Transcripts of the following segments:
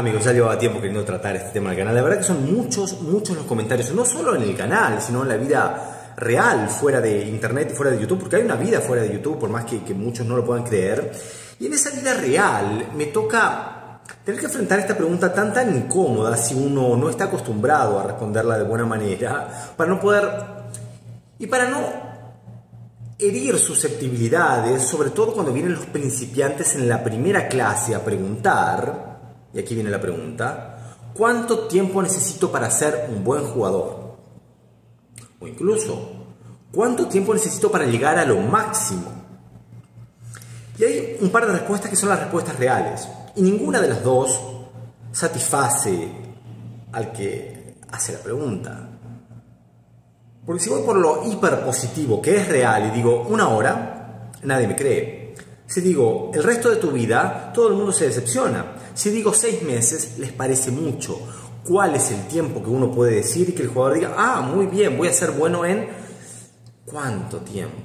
Amigos, ya llevaba tiempo queriendo tratar este tema en el canal. La verdad que son muchos, muchos los comentarios, no solo en el canal, sino en la vida real, fuera de internet y fuera de YouTube, porque hay una vida fuera de YouTube, por más que, que muchos no lo puedan creer. Y en esa vida real me toca tener que enfrentar esta pregunta tan tan incómoda si uno no está acostumbrado a responderla de buena manera, para no poder y para no herir susceptibilidades, sobre todo cuando vienen los principiantes en la primera clase a preguntar, y aquí viene la pregunta, ¿cuánto tiempo necesito para ser un buen jugador? O incluso, ¿cuánto tiempo necesito para llegar a lo máximo? Y hay un par de respuestas que son las respuestas reales, y ninguna de las dos satisface al que hace la pregunta. Porque si voy por lo hiperpositivo, que es real, y digo una hora, nadie me cree. Si digo el resto de tu vida, todo el mundo se decepciona. Si digo seis meses, les parece mucho. ¿Cuál es el tiempo que uno puede decir y que el jugador diga, ah, muy bien, voy a ser bueno en cuánto tiempo?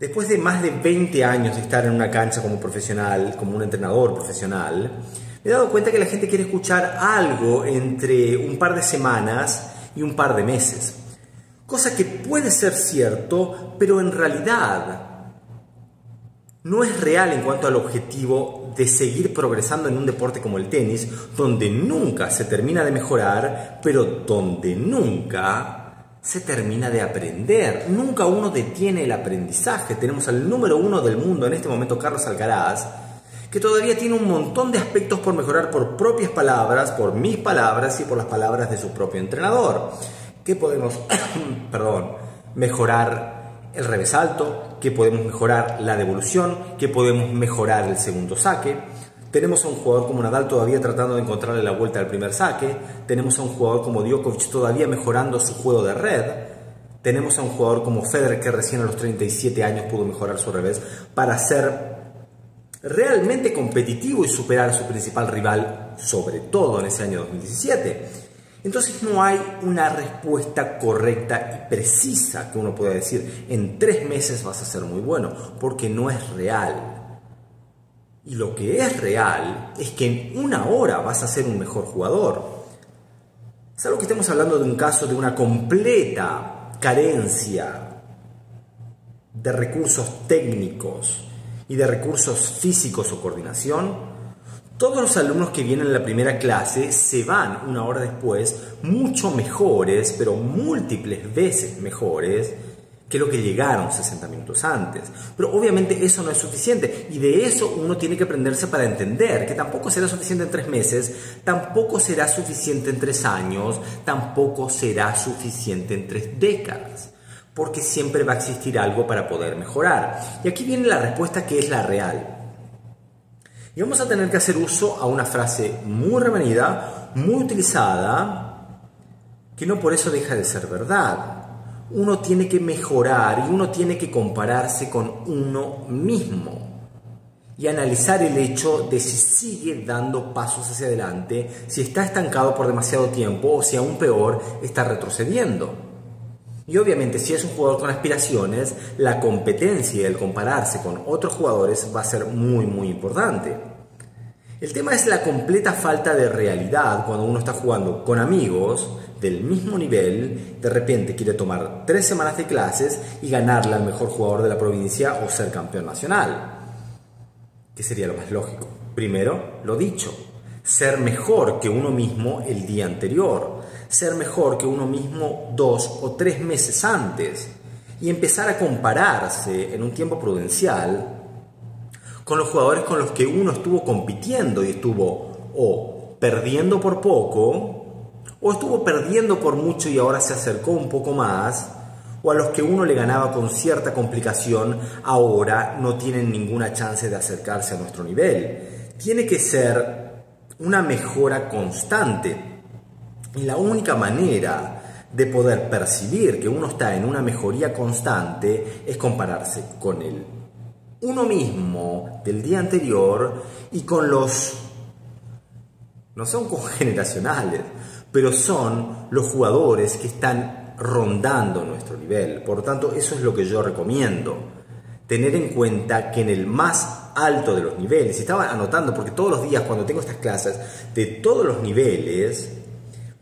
Después de más de 20 años de estar en una cancha como profesional, como un entrenador profesional, me he dado cuenta que la gente quiere escuchar algo entre un par de semanas y un par de meses. Cosa que puede ser cierto, pero en realidad no es real en cuanto al objetivo de seguir progresando en un deporte como el tenis, donde nunca se termina de mejorar, pero donde nunca se termina de aprender. Nunca uno detiene el aprendizaje. Tenemos al número uno del mundo en este momento, Carlos Alcaraz, que todavía tiene un montón de aspectos por mejorar por propias palabras, por mis palabras y por las palabras de su propio entrenador que podemos, perdón, mejorar el revesalto, que podemos mejorar la devolución, que podemos mejorar el segundo saque. Tenemos a un jugador como Nadal todavía tratando de encontrarle la vuelta al primer saque. Tenemos a un jugador como Djokovic todavía mejorando su juego de red. Tenemos a un jugador como Federer que recién a los 37 años pudo mejorar su revés para ser realmente competitivo y superar a su principal rival, sobre todo en ese año 2017. Entonces no hay una respuesta correcta y precisa que uno pueda decir, en tres meses vas a ser muy bueno, porque no es real. Y lo que es real es que en una hora vas a ser un mejor jugador. Salvo que estemos hablando de un caso de una completa carencia de recursos técnicos y de recursos físicos o coordinación, todos los alumnos que vienen a la primera clase se van una hora después mucho mejores, pero múltiples veces mejores que lo que llegaron 60 minutos antes. Pero obviamente eso no es suficiente y de eso uno tiene que aprenderse para entender que tampoco será suficiente en tres meses, tampoco será suficiente en tres años, tampoco será suficiente en tres décadas, porque siempre va a existir algo para poder mejorar. Y aquí viene la respuesta que es la real. Y vamos a tener que hacer uso a una frase muy revenida, muy utilizada, que no por eso deja de ser verdad. Uno tiene que mejorar y uno tiene que compararse con uno mismo y analizar el hecho de si sigue dando pasos hacia adelante, si está estancado por demasiado tiempo o si aún peor está retrocediendo. Y obviamente si es un jugador con aspiraciones, la competencia y el compararse con otros jugadores va a ser muy muy importante. El tema es la completa falta de realidad cuando uno está jugando con amigos del mismo nivel, de repente quiere tomar tres semanas de clases y ganarle al mejor jugador de la provincia o ser campeón nacional. ¿Qué sería lo más lógico? Primero, lo dicho, ser mejor que uno mismo el día anterior ser mejor que uno mismo dos o tres meses antes y empezar a compararse en un tiempo prudencial con los jugadores con los que uno estuvo compitiendo y estuvo o perdiendo por poco o estuvo perdiendo por mucho y ahora se acercó un poco más o a los que uno le ganaba con cierta complicación ahora no tienen ninguna chance de acercarse a nuestro nivel. Tiene que ser una mejora constante y la única manera de poder percibir que uno está en una mejoría constante es compararse con el uno mismo del día anterior y con los, no son generacionales, pero son los jugadores que están rondando nuestro nivel. Por lo tanto, eso es lo que yo recomiendo. tener en cuenta que en el más alto de los niveles, y estaba anotando porque todos los días cuando tengo estas clases de todos los niveles,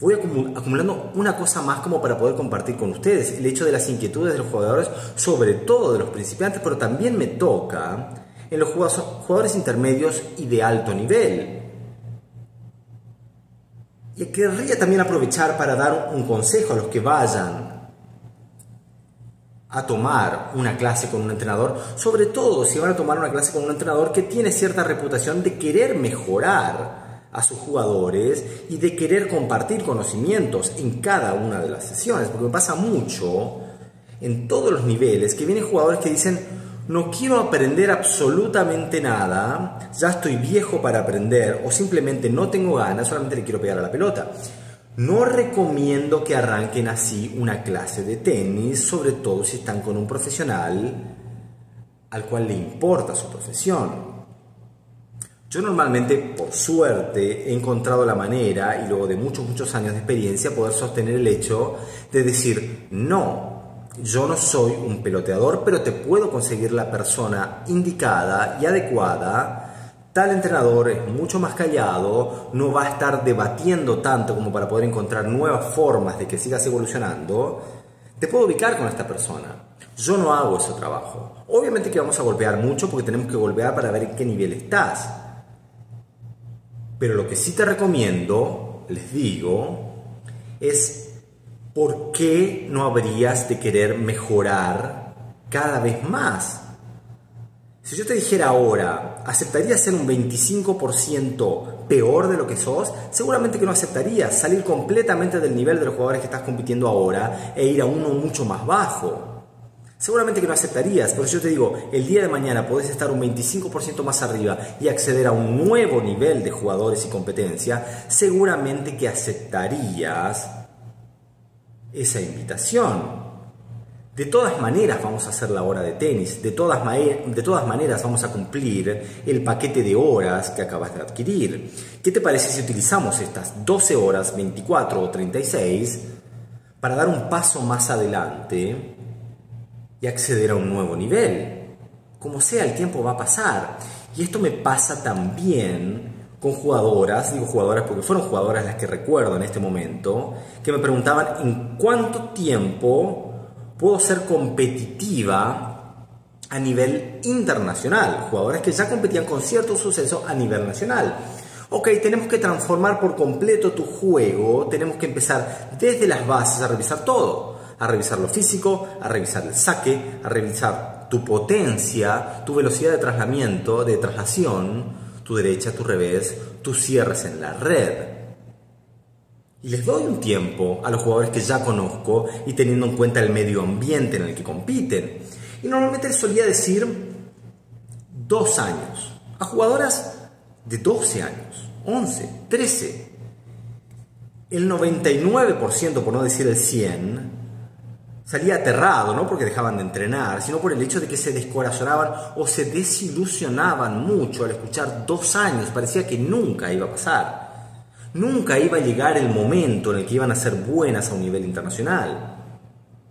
voy acumulando una cosa más como para poder compartir con ustedes, el hecho de las inquietudes de los jugadores, sobre todo de los principiantes, pero también me toca en los jugadores intermedios y de alto nivel. Y querría también aprovechar para dar un consejo a los que vayan a tomar una clase con un entrenador, sobre todo si van a tomar una clase con un entrenador que tiene cierta reputación de querer mejorar a sus jugadores y de querer compartir conocimientos en cada una de las sesiones, porque me pasa mucho en todos los niveles que vienen jugadores que dicen, no quiero aprender absolutamente nada, ya estoy viejo para aprender o simplemente no tengo ganas, solamente le quiero pegar a la pelota. No recomiendo que arranquen así una clase de tenis, sobre todo si están con un profesional al cual le importa su profesión. Yo normalmente, por suerte, he encontrado la manera, y luego de muchos, muchos años de experiencia, poder sostener el hecho de decir, no, yo no soy un peloteador, pero te puedo conseguir la persona indicada y adecuada. Tal entrenador es mucho más callado, no va a estar debatiendo tanto como para poder encontrar nuevas formas de que sigas evolucionando. Te puedo ubicar con esta persona. Yo no hago ese trabajo. Obviamente que vamos a golpear mucho porque tenemos que golpear para ver en qué nivel estás. Pero lo que sí te recomiendo, les digo, es por qué no habrías de querer mejorar cada vez más. Si yo te dijera ahora, ¿aceptarías ser un 25% peor de lo que sos? Seguramente que no aceptarías salir completamente del nivel de los jugadores que estás compitiendo ahora e ir a uno mucho más bajo. Seguramente que no aceptarías, pero yo te digo, el día de mañana podés estar un 25% más arriba y acceder a un nuevo nivel de jugadores y competencia, seguramente que aceptarías esa invitación. De todas maneras vamos a hacer la hora de tenis, de todas, de todas maneras vamos a cumplir el paquete de horas que acabas de adquirir. ¿Qué te parece si utilizamos estas 12 horas, 24 o 36, para dar un paso más adelante? Y acceder a un nuevo nivel. Como sea, el tiempo va a pasar. Y esto me pasa también con jugadoras, digo jugadoras porque fueron jugadoras las que recuerdo en este momento, que me preguntaban en cuánto tiempo puedo ser competitiva a nivel internacional. Jugadoras que ya competían con cierto suceso a nivel nacional. Ok, tenemos que transformar por completo tu juego, tenemos que empezar desde las bases a revisar todo a revisar lo físico, a revisar el saque, a revisar tu potencia, tu velocidad de traslamiento, de traslación, tu derecha, tu revés, tus cierres en la red. Y les doy un tiempo a los jugadores que ya conozco y teniendo en cuenta el medio ambiente en el que compiten. Y normalmente les solía decir dos años. A jugadoras de 12 años, 11, 13. El 99%, por no decir el 100%, salía aterrado, no porque dejaban de entrenar, sino por el hecho de que se descorazonaban o se desilusionaban mucho al escuchar dos años, parecía que nunca iba a pasar. Nunca iba a llegar el momento en el que iban a ser buenas a un nivel internacional.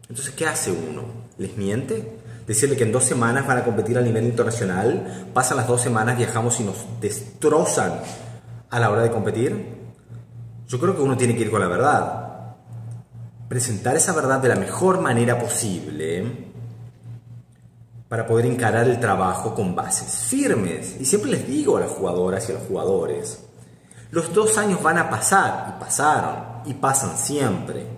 Entonces, ¿qué hace uno? ¿Les miente? Decirle que en dos semanas van a competir a nivel internacional, pasan las dos semanas, viajamos y nos destrozan a la hora de competir. Yo creo que uno tiene que ir con la verdad presentar esa verdad de la mejor manera posible para poder encarar el trabajo con bases firmes. Y siempre les digo a las jugadoras y a los jugadores, los dos años van a pasar y pasaron y pasan siempre.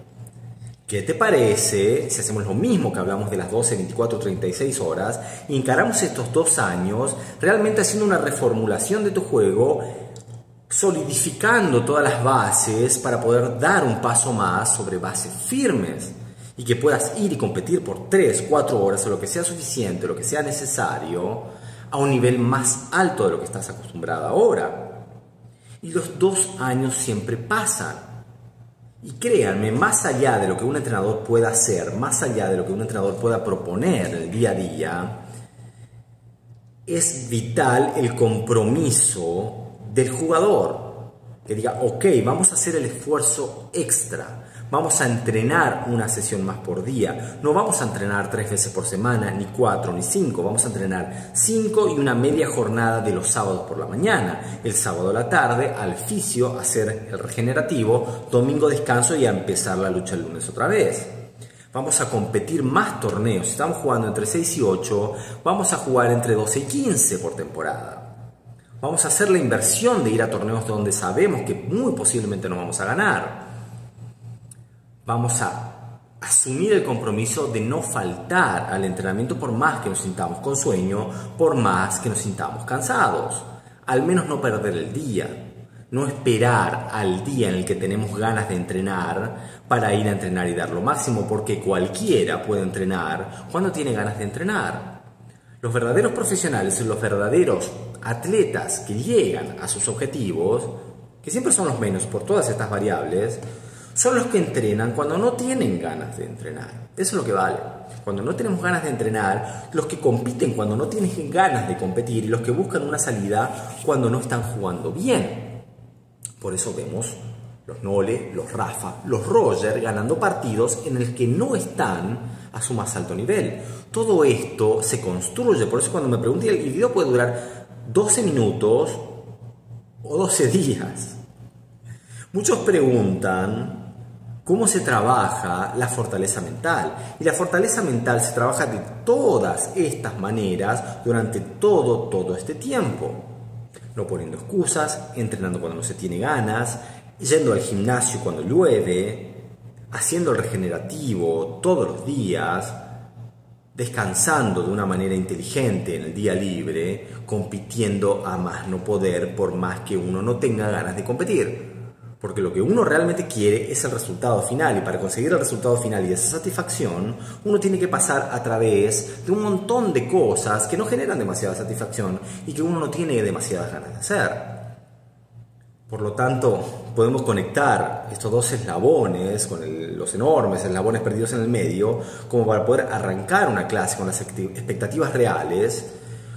¿Qué te parece si hacemos lo mismo que hablamos de las 12, 24, 36 horas y encaramos estos dos años realmente haciendo una reformulación de tu juego solidificando todas las bases para poder dar un paso más sobre bases firmes y que puedas ir y competir por 3, 4 horas o lo que sea suficiente, lo que sea necesario, a un nivel más alto de lo que estás acostumbrado ahora. Y los dos años siempre pasan. Y créanme, más allá de lo que un entrenador pueda hacer, más allá de lo que un entrenador pueda proponer el día a día, es vital el compromiso del jugador, que diga, ok, vamos a hacer el esfuerzo extra, Vamos a entrenar una sesión más por día. No vamos a entrenar tres veces por semana, ni cuatro, ni cinco. Vamos a entrenar cinco y una media jornada de los sábados por la mañana. El sábado a la tarde al fisio, hacer el regenerativo. Domingo descanso y a empezar la lucha el lunes otra vez. Vamos a competir más torneos. Estamos jugando entre 6 y 8, vamos a jugar entre 12 y 15 por temporada. Vamos a hacer la inversión de ir a torneos donde sabemos que muy posiblemente no vamos a ganar vamos a asumir el compromiso de no faltar al entrenamiento por más que nos sintamos con sueño, por más que nos sintamos cansados. Al menos no perder el día. No esperar al día en el que tenemos ganas de entrenar para ir a entrenar y dar lo máximo, porque cualquiera puede entrenar cuando tiene ganas de entrenar. Los verdaderos profesionales los verdaderos atletas que llegan a sus objetivos, que siempre son los menos por todas estas variables, son los que entrenan cuando no tienen ganas de entrenar. Eso es lo que vale. Cuando no tenemos ganas de entrenar, los que compiten cuando no tienen ganas de competir y los que buscan una salida cuando no están jugando bien. Por eso vemos los Nole, los Rafa, los Roger ganando partidos en el que no están a su más alto nivel. Todo esto se construye, por eso cuando me pregunté, el video puede durar 12 minutos o 12 días. Muchos preguntan cómo se trabaja la fortaleza mental. Y la fortaleza mental se trabaja de todas estas maneras durante todo, todo este tiempo. No poniendo excusas, entrenando cuando no se tiene ganas, yendo al gimnasio cuando llueve, haciendo el regenerativo todos los días, descansando de una manera inteligente en el día libre, compitiendo a más no poder por más que uno no tenga ganas de competir. Porque lo que uno realmente quiere es el resultado final y para conseguir el resultado final y esa satisfacción, uno tiene que pasar a través de un montón de cosas que no generan demasiada satisfacción y que uno no tiene demasiadas ganas de hacer. Por lo tanto, podemos conectar estos dos eslabones con los enormes eslabones perdidos en el medio como para poder arrancar una clase con las expectativas reales,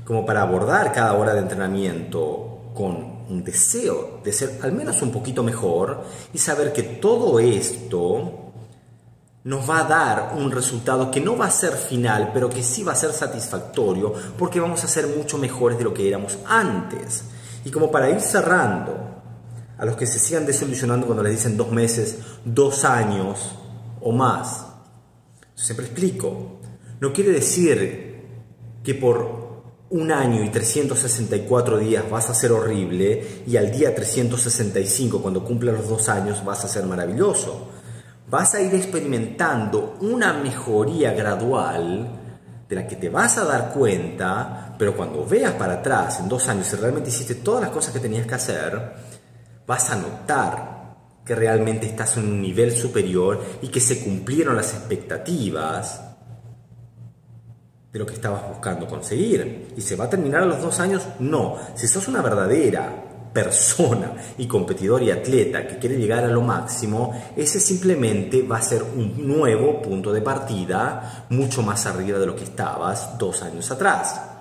como para abordar cada hora de entrenamiento con un deseo de ser al menos un poquito mejor y saber que todo esto nos va a dar un resultado que no va a ser final, pero que sí va a ser satisfactorio porque vamos a ser mucho mejores de lo que éramos antes. Y como para ir cerrando, a los que se sigan desilusionando cuando les dicen dos meses, dos años o más, siempre explico, no quiere decir que por un año y 364 días vas a ser horrible y al día 365, cuando cumpla los dos años, vas a ser maravilloso. Vas a ir experimentando una mejoría gradual de la que te vas a dar cuenta, pero cuando veas para atrás en dos años y realmente hiciste todas las cosas que tenías que hacer, vas a notar que realmente estás en un nivel superior y que se cumplieron las expectativas de lo que estabas buscando conseguir. ¿Y se va a terminar a los dos años? No. Si sos una verdadera persona y competidor y atleta que quiere llegar a lo máximo, ese simplemente va a ser un nuevo punto de partida mucho más arriba de lo que estabas dos años atrás.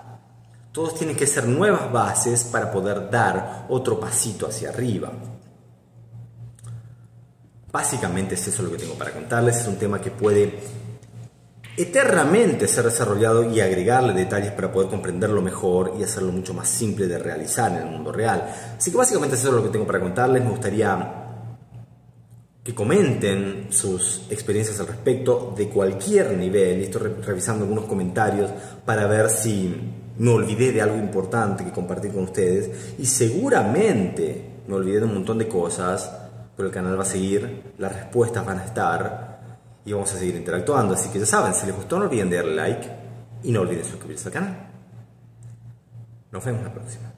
Todos tienen que ser nuevas bases para poder dar otro pasito hacia arriba. Básicamente es eso lo que tengo para contarles. Es un tema que puede eternamente ser desarrollado y agregarle detalles para poder comprenderlo mejor y hacerlo mucho más simple de realizar en el mundo real. Así que básicamente eso es lo que tengo para contarles. Me gustaría que comenten sus experiencias al respecto de cualquier nivel. Estoy revisando algunos comentarios para ver si me olvidé de algo importante que compartir con ustedes y seguramente me olvidé de un montón de cosas, pero el canal va a seguir, las respuestas van a estar y vamos a seguir interactuando. Así que ya saben, si les gustó no olviden darle like y no olviden suscribirse al canal. Nos vemos la próxima.